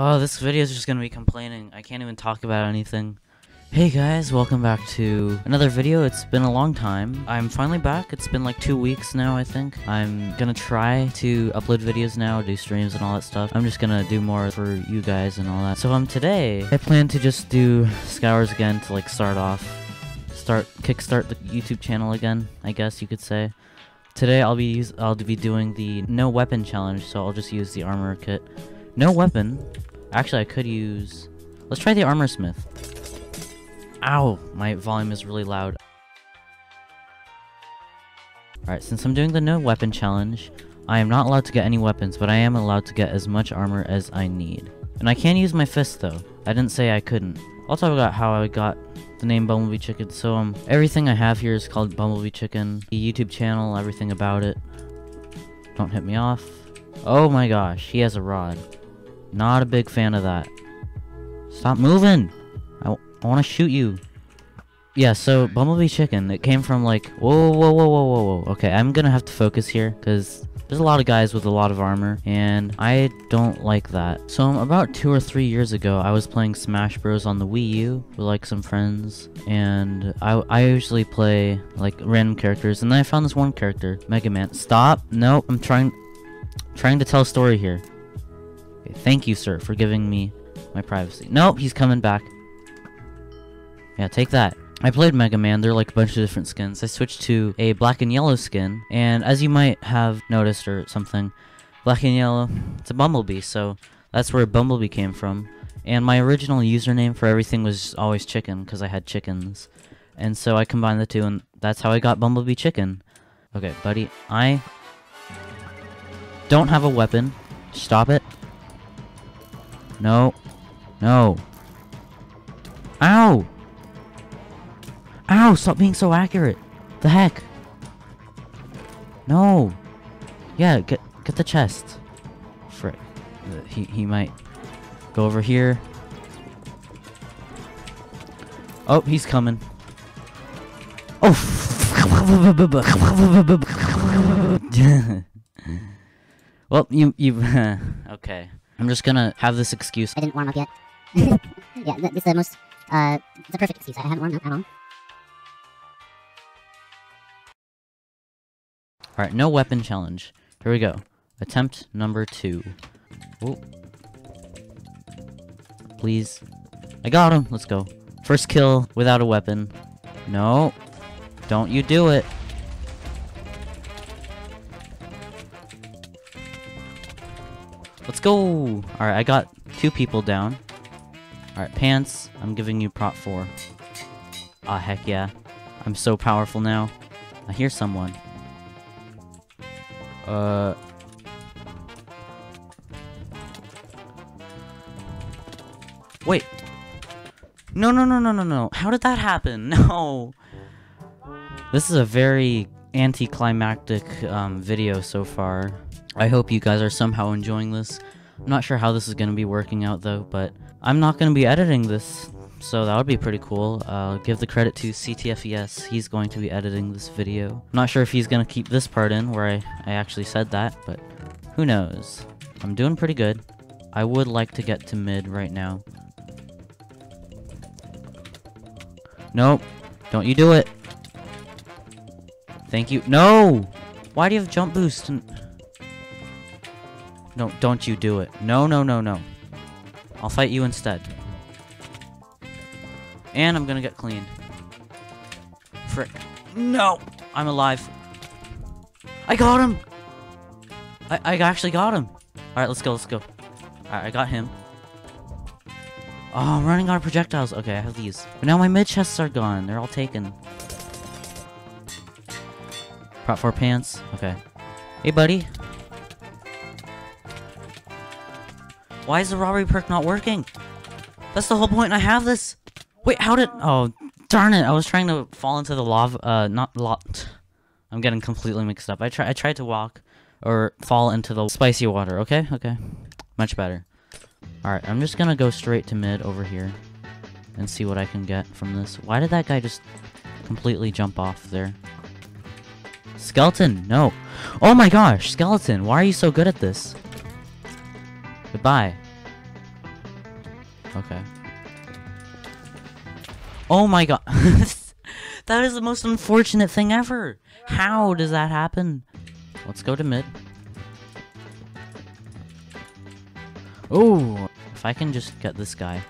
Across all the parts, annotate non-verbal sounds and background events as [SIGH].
Oh, this video is just gonna be complaining. I can't even talk about anything. Hey guys, welcome back to another video. It's been a long time. I'm finally back. It's been like two weeks now, I think. I'm gonna try to upload videos now, do streams and all that stuff. I'm just gonna do more for you guys and all that. So um, today, I plan to just do Skywars again to like start off, start, kickstart the YouTube channel again, I guess you could say. Today I'll be I'll be doing the no weapon challenge, so I'll just use the armor kit. No weapon. Actually, I could use. Let's try the armor smith. Ow! My volume is really loud. Alright, since I'm doing the no weapon challenge, I am not allowed to get any weapons, but I am allowed to get as much armor as I need. And I can use my fist though. I didn't say I couldn't. I'll talk about how I got the name Bumblebee Chicken. So um, everything I have here is called Bumblebee Chicken. The YouTube channel, everything about it. Don't hit me off. Oh my gosh, he has a rod. Not a big fan of that. Stop moving! I, I want to shoot you. Yeah, so Bumblebee Chicken, it came from like, whoa, whoa, whoa, whoa, whoa, whoa. Okay, I'm gonna have to focus here, because there's a lot of guys with a lot of armor, and I don't like that. So um, about two or three years ago, I was playing Smash Bros on the Wii U with like some friends, and I, I usually play like random characters, and then I found this one character, Mega Man. Stop! Nope, I'm trying, trying to tell a story here. Okay, thank you, sir, for giving me my privacy. Nope, he's coming back. Yeah, take that. I played Mega Man, there are like a bunch of different skins. I switched to a black and yellow skin, and as you might have noticed or something, black and yellow, it's a Bumblebee, so that's where Bumblebee came from. And my original username for everything was always chicken, because I had chickens. And so I combined the two, and that's how I got Bumblebee Chicken. Okay, buddy, I don't have a weapon. Stop it. No. No. Ow! Ow, stop being so accurate. The heck? No. Yeah, get get the chest. Frick. He he might go over here. Oh, he's coming. Oh. [LAUGHS] [LAUGHS] well, you you [LAUGHS] okay. I'm just gonna have this excuse. I didn't warm up yet. [LAUGHS] yeah, th- this is the most, uh, the perfect excuse. I haven't warmed up at all. Alright, no weapon challenge. Here we go. Attempt number two. Oh. Please. I got him. Let's go. First kill without a weapon. No. Don't you do it. Let's go. Alright, I got two people down. Alright, pants. I'm giving you prot four. Ah, heck yeah. I'm so powerful now. I hear someone. Uh. Wait. No, no, no, no, no, no. How did that happen? [LAUGHS] No. This is a very anticlimactic um, video so far. I hope you guys are somehow enjoying this. I'm not sure how this is going to be working out though, but I'm not going to be editing this, so that would be pretty cool. Uh, give the credit to CTFES, he's going to be editing this video. I'm not sure if he's going to keep this part in where I, I actually said that, but who knows. I'm doing pretty good. I would like to get to mid right now. Nope. Don't you do it. Thank you. No! Why do you have jump boost? No, don't you do it. No, no, no, no. I'll fight you instead. And I'm gonna get cleaned. Frick. No! I'm alive. I got him! I, I actually got him. Alright, let's go, let's go. Alright, I got him. Oh, I'm running out of projectiles. Okay, I have these. But now my mid chests are gone. They're all taken. Prot 4 pants. Okay. Hey, buddy. Why is the robbery perk not working? That's the whole point. I have this. Wait, how did... Oh, darn it. I was trying to fall into the lava... Uh, not lot. [LAUGHS] I'm getting completely mixed up. I, try I tried to walk or fall into the spicy water. Okay, okay. Much better. Alright, I'm just gonna go straight to mid over here and see what I can get from this. Why did that guy just completely jump off there? Skeleton, no. Oh my gosh, Skeleton, why are you so good at this? Goodbye. Okay. Oh my god. [LAUGHS] that is the most unfortunate thing ever. How does that happen? Let's go to mid. Oh, if I can just get this guy.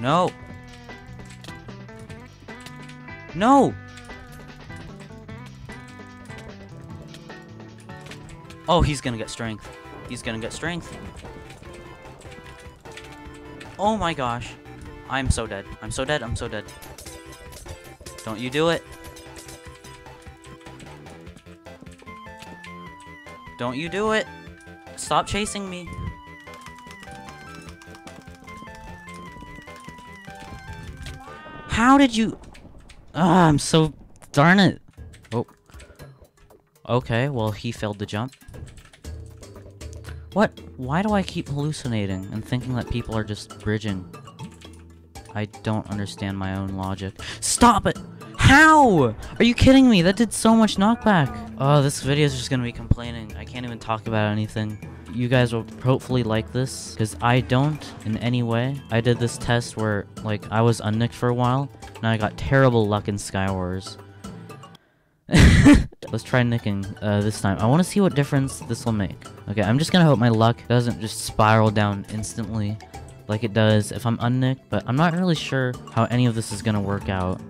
No. No. Oh, he's gonna get strength. He's gonna get strength. Oh my gosh. I'm so dead. I'm so dead. I'm so dead. Don't you do it. Don't you do it. Stop chasing me. How did you... Ah, I'm so... Darn it. Oh. Okay, well, he failed to jump. What? Why do I keep hallucinating and thinking that people are just bridging? I don't understand my own logic. Stop it! How? Are you kidding me? That did so much knockback. Oh, this video is just gonna be complaining. I can't even talk about anything. You guys will hopefully like this, because I don't in any way. I did this test where, like, I was unnicked for a while, and I got terrible luck in Skywars. [LAUGHS] Let's try nicking uh, this time. I want to see what difference this will make. Okay, I'm just gonna hope my luck doesn't just spiral down instantly like it does if I'm unnicked, but I'm not really sure how any of this is gonna work out.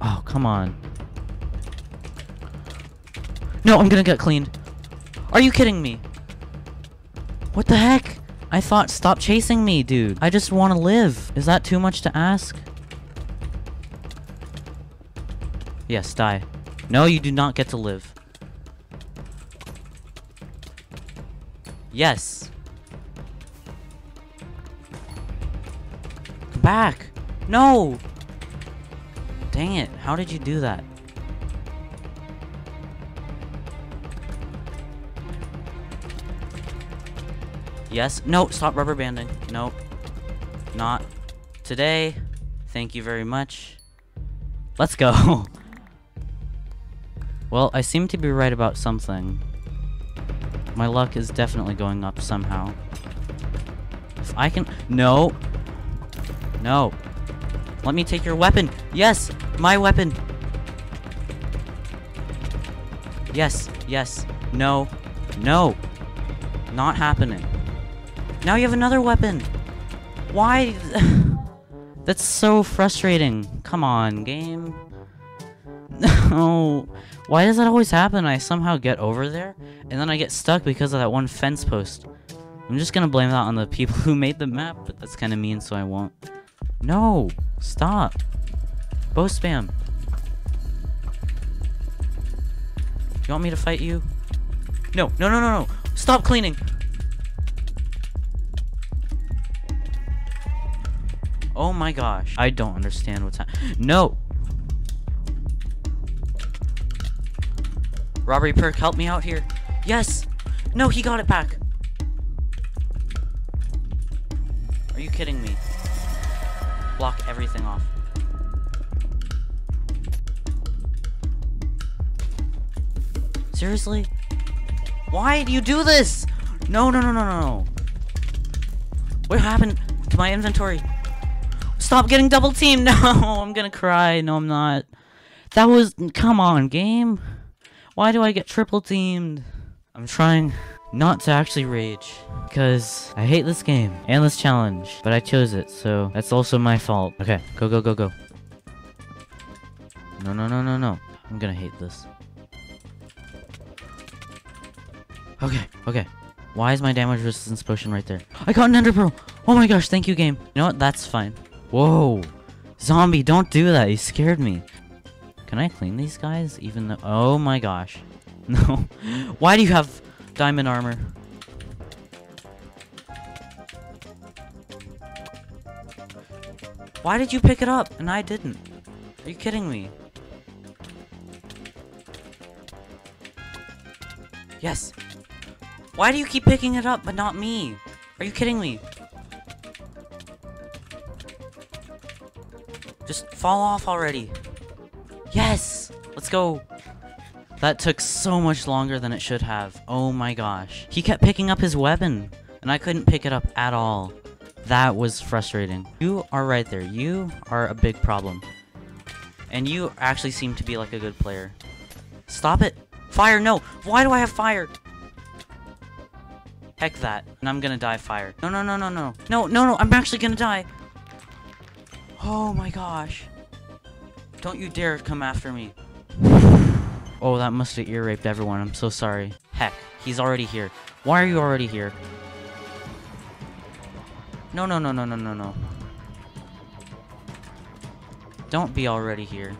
Oh, come on. No, I'm gonna get cleaned. Are you kidding me? What the heck? I thought stop chasing me, dude. I just want to live. Is that too much to ask? Yes, die. No, you do not get to live. Yes. Come back. No. Dang it. How did you do that? Yes. No, stop rubber banding. Nope. Not today. Thank you very much. Let's go. [LAUGHS] well, I seem to be right about something. My luck is definitely going up somehow. If I can... No. No. Let me take your weapon. Yes, my weapon. Yes, yes. No. No. Not happening. Now you have another weapon. Why? [SIGHS] That's so frustrating. Come on, game. No. [LAUGHS] Oh, why does that always happen? I somehow get over there, and then I get stuck because of that one fence post. I'm just gonna blame that on the people [LAUGHS] who made the map, but that's kind of mean, so I won't. No! Stop! Bow spam! You want me to fight you? No, no, no, no, no! Stop cleaning! Oh my gosh. I don't understand what's happening. No! Robbery perk, help me out here. Yes! No, he got it back! Are you kidding me? Block everything off. Seriously? Why do you do this? No, no, no, no, no. What happened to my inventory? Stop getting double teamed. [LAUGHS] No, I'm gonna cry. No, I'm not. That was... Come on, game. Why do I get triple teamed? I'm trying not to actually rage. Because I hate this game and this challenge. But I chose it, so that's also my fault. Okay, go, go, go, go. No, no, no, no, no. I'm gonna hate this. Okay, okay. Why is my damage resistance potion right there? I got an ender pearl! Oh my gosh, thank you, game. You know what? That's fine. Whoa! Zombie, don't do that. You scared me. Can I clean these guys? Even though... Oh my gosh. [LAUGHS] No. Why do you have diamond armor? Why did you pick it up and I didn't? Are you kidding me? Yes. Why do you keep picking it up but not me? Are you kidding me? Just fall off already. Yes! Let's go. That took so much longer than it should have. Oh my gosh. He kept picking up his weapon, and I couldn't pick it up at all. That was frustrating. You are right there. You are a big problem. And you actually seem to be like a good player. Stop it. Fire, no. Why do I have fire? Heck that. And I'm gonna die fire. No, no, no, no, no. No, no, no. I'm actually gonna die. Oh my gosh. Don't you dare come after me. Oh, that must have ear raped everyone. I'm so sorry. Heck, he's already here. Why are you already here? No, no, no, no, no, no, no. Don't be already here.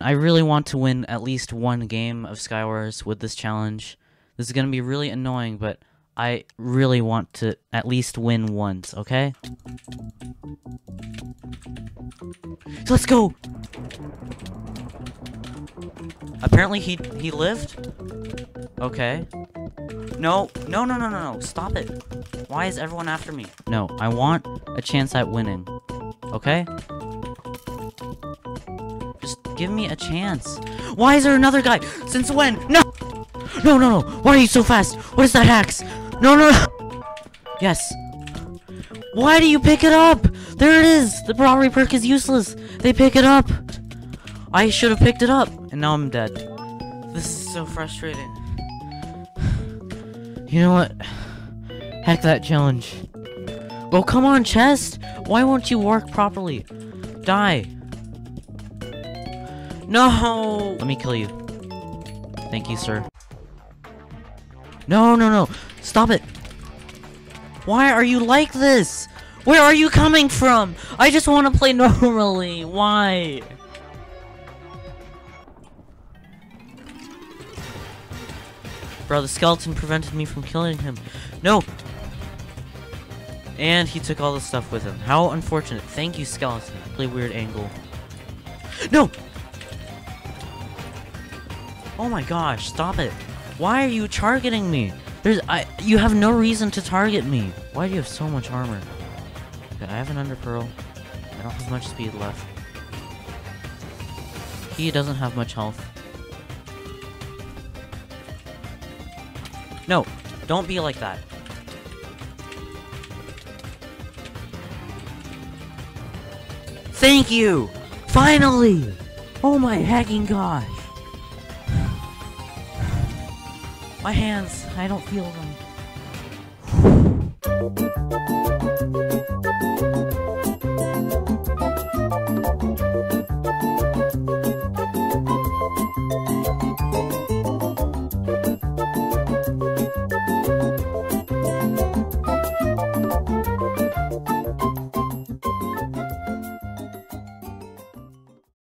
I really want to win at least one game of Skywars with this challenge. This is going to be really annoying, but I really want to at least win once, okay? Let's go! Apparently he he lived? Okay. No, no, no, no, no, no. Stop it. Why is everyone after me? No, I want a chance at winning. Okay? Just give me a chance. Why is there another guy? Since when? No! No, no, no. Why are you so fast? What is that axe? No, no, no. Yes. Why do you pick it up? There it is. The robbery perk is useless. They pick it up. I should have picked it up. And now I'm dead. This is so frustrating. [SIGHS] You know what? Heck that challenge. Oh, come on, chest. Why won't you work properly? Die. No! Let me kill you. Thank you, sir. No, no, no. Stop it. Why are you like this? Where are you coming from? I just want to play [LAUGHS] normally. Why? Bro, the skeleton prevented me from killing him. No! And he took all the stuff with him. How unfortunate. Thank you, skeleton. Play weird angle. No! Oh my gosh, stop it. Why are you targeting me? There's I you have no reason to target me. Why do you have so much armor? Okay, I have an ender pearl. I don't have much speed left. He doesn't have much health. No, don't be like that. Thank you! Finally! Oh my hacking gosh! My hands, I don't feel them. [SIGHS] [SIGHS]